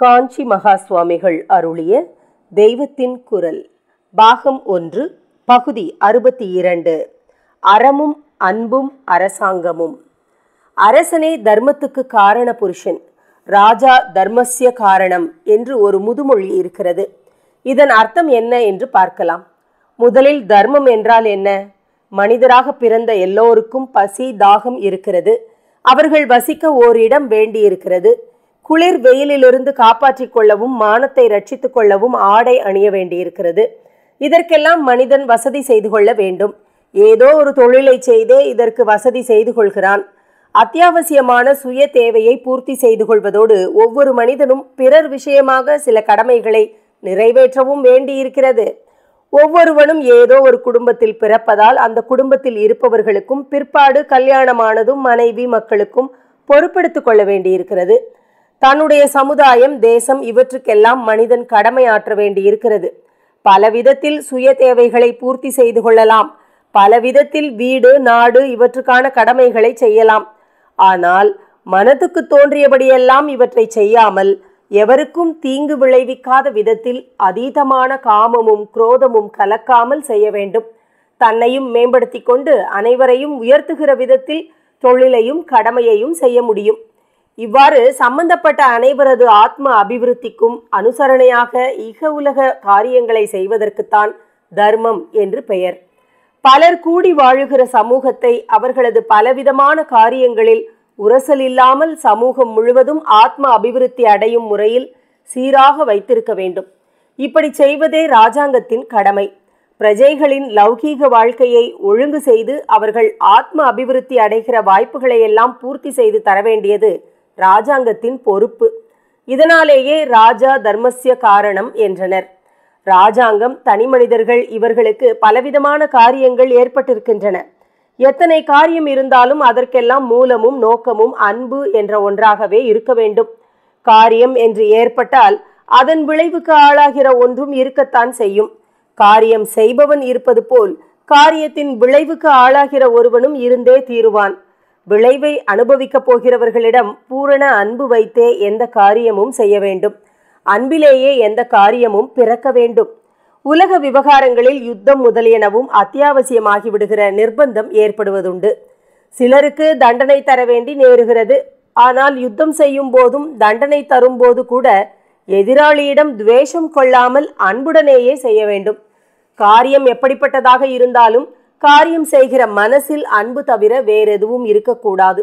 காஞ்சி மகா சுவாமிகள் அருளிய தெய்வத்தின் குரல் பாகம் ஒன்று பகுதி அறுபத்தி இரண்டு அறமும் அன்பும் அரசாங்கமும். அரசனே தர்மத்துக்கு காரண புருஷன் ராஜா தர்மஸ்ய காரணம் என்று ஒரு முதுமொழி இருக்கிறது. இதன் அர்த்தம் என்ன என்று பார்க்கலாம். முதலில் தர்மம் என்றால் என்ன? மனிதராக பிறந்த எல்லோருக்கும் பசி தாகம் இருக்கிறது. அவர்கள் வசிக்க ஓரிடம் வேண்டியிருக்கிறது. குளிர் வெயிலிலிருந்து காப்பாற்றிக் கொள்ளவும் மானத்தை ரட்சித்துக் கொள்ளவும் ஆடை அணிய வேண்டியிருக்கிறது. இதற்கெல்லாம் மனிதன் வசதி செய்து கொள்ள வேண்டும். ஏதோ ஒரு தொழிலை செய்தே இதற்கு வசதி செய்து கொள்கிறான். அத்தியாவசியமான சுய தேவையை பூர்த்தி செய்து கொள்வதோடு ஒவ்வொரு மனிதனும் பிறர் விஷயமாக சில கடமைகளை நிறைவேற்றவும் வேண்டியிருக்கிறது. ஒவ்வொருவனும் ஏதோ ஒரு குடும்பத்தில் பிறப்பதால் அந்த குடும்பத்தில் இருப்பவர்களுக்கும் பிற்பாடு கல்யாணமானதும் மனைவி மக்களுக்கும் பொறுப்பெடுத்துக் கொள்ள வேண்டியிருக்கிறது. தன்னுடைய சமுதாயம் தேசம் இவற்றுக்கெல்லாம் மனிதன் கடமையாற்ற வேண்டியிருக்கிறது. பல விதத்தில் சுய தேவைகளை பூர்த்தி செய்து கொள்ளலாம். பல விதத்தில் வீடு நாடு இவற்றுக்கான கடமைகளை செய்யலாம். ஆனால் மனதுக்கு தோன்றியபடியெல்லாம் இவற்றை செய்யாமல் எவருக்கும் தீங்கு விளைவிக்காத விதத்தில் அதீதமான காமமும் குரோதமும் கலக்காமல் செய்ய வேண்டும். தன்னையும் மேம்படுத்தி கொண்டு அனைவரையும் உயர்த்துகிற விதத்தில் தொழிலையும் கடமையையும் செய்ய முடியும். இவ்வாறு சம்பந்தப்பட்ட அனைவரது ஆத்ம அபிவிருத்திக்கும் அனுசரணையாக இக உலக காரியங்களை செய்வதற்குத்தான் தர்மம் என்று பெயர். பலர் கூடி வாழுகிற சமூகத்தை அவர்களது பலவிதமான காரியங்களில் உரசல் இல்லாமல் சமூகம் முழுவதும் ஆத்ம அபிவிருத்தி அடையும் முறையில் சீராக வைத்திருக்க வேண்டும். இப்படி செய்வதே ராஜாங்கத்தின் கடமை. பிரஜைகளின் லௌகீக வாழ்க்கையை ஒழுங்கு செய்து அவர்கள் ஆத்ம அபிவிருத்தி அடைகிற வாய்ப்புகளை எல்லாம் பூர்த்தி செய்து தர வேண்டியது ராஜாங்கத்தின் பொறுப்பு. இதனாலேயே ராஜா தர்மசிய காரணம் என்றனர். ராஜாங்கம் தனி மனிதர்கள் இவர்களுக்கு பலவிதமான காரியங்கள் ஏற்பட்டிருக்கின்றன. எத்தனை காரியம் இருந்தாலும் அதற்கெல்லாம் மூலமும் நோக்கமும் அன்பு என்ற ஒன்றாகவே இருக்க வேண்டும். காரியம் என்று ஏற்பட்டால் அதன் விளைவுக்கு ஆளாகிற ஒன்றும் இருக்கத்தான் செய்யும். காரியம் செய்பவன் இருப்பது போல் காரியத்தின் விளைவுக்கு ஆளாகிற ஒருவனும் இருந்தே தீருவான். விளைவை அனுபவிக்கப் போகிறவர்களிடம் பூரண அன்பு வைத்தே எந்த காரியமும் செய்ய வேண்டும். அன்பிலேயே எந்த காரியமும் பிறக்க வேண்டும். உலக விவகாரங்களில் யுத்தம் முதலியனவும் அத்தியாவசியமாகிவிடுகிற நிர்பந்தம் ஏற்படுவதுண்டு. சிலருக்கு தண்டனை தர வேண்டி நேருகிறது. ஆனால் யுத்தம் செய்யும் போதும் தண்டனை தரும்போது கூட எதிராளியிடம் துவேஷம் கொள்ளாமல் அன்புடனேயே செய்ய வேண்டும். காரியம் எப்படிப்பட்டதாக இருந்தாலும் காரியம் செய்கிற மனசில் அன்பு தவிர வேறெதுவும் இருக்கக்கூடாது.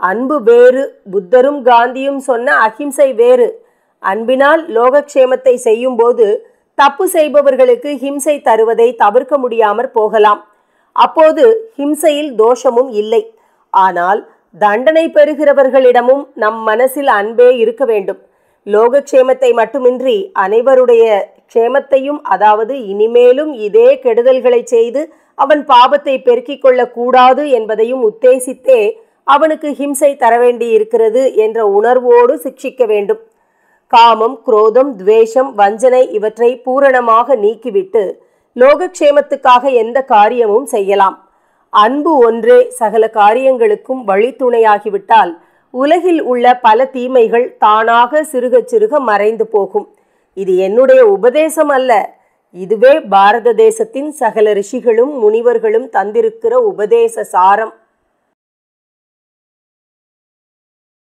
அன்பு வேறு புத்தரும் காந்தியும் சொன்ன அஹிம்சை வேறு. அன்பினால் லோகக்ஷேமத்தை செய்யும்போது தப்பு செய்பவர்களுக்கு ஹிம்சை தருவதை தவிர்க்க முடியாமற் போகலாம். அப்போது ஹிம்சையில் தோஷமும் இல்லை. ஆனால் தண்டனை பெறுகிறவர்களிடமும் நம் மனசில் அன்பே இருக்க வேண்டும். லோகக்ஷேமத்தை மட்டுமின்றி அனைவருடைய க்ஷேமத்தையும் அதாவது இனிமேலும் இதே கெடுதல்களை செய்து அவன் பாபத்தை பெருக்கிக் கொள்ளக்கூடாது என்பதையும் உத்தேசித்தே அவனுக்கு ஹிம்சை தர வேண்டி இருக்கிறது என்ற உணர்வோடு சிக்ஷிக்க வேண்டும். காமம் குரோதம் துவேஷம் வஞ்சனை இவற்றை பூரணமாக நீக்கிவிட்டு லோகக்ஷேமத்துக்காக எந்த காரியமும் செய்யலாம். அன்பு ஒன்றே சகல காரியங்களுக்கும் வழித்துணையாகிவிட்டால் உலகில் உள்ள பல தீமைகள் தானாக சிறுக சிறுக மறைந்து போகும். இது என்னுடைய உபதேசம் அல்ல. இதுவே பாரத தேசத்தின் சகல ரிஷிகளும் முனிவர்களும் தந்திருக்கிற உபதேச சாரம்.